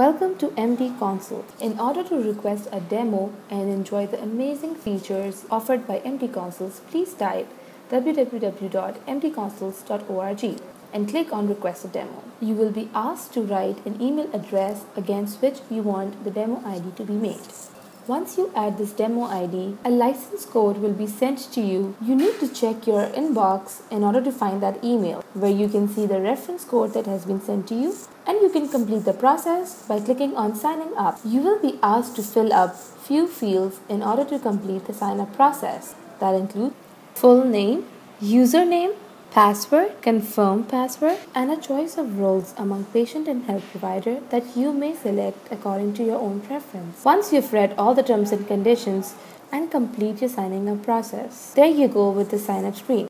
Welcome to MD Consult. In order to request a demo and enjoy the amazing features offered by MD Consults, please type www.mdconsults.org and click on Request a Demo. You will be asked to write an email address against which you want the demo ID to be made. Once you add this demo ID, a license code will be sent to you. You need to check your inbox in order to find that email where you can see the reference code that has been sent to you and you can complete the process by clicking on signing up. You will be asked to fill up few fields in order to complete the sign up process. That include full name, username, password, confirm password, and a choice of roles among patient and health provider that you may select according to your own preference. Once you've read all the terms and conditions and complete your signing up process, there you go with the sign up screen.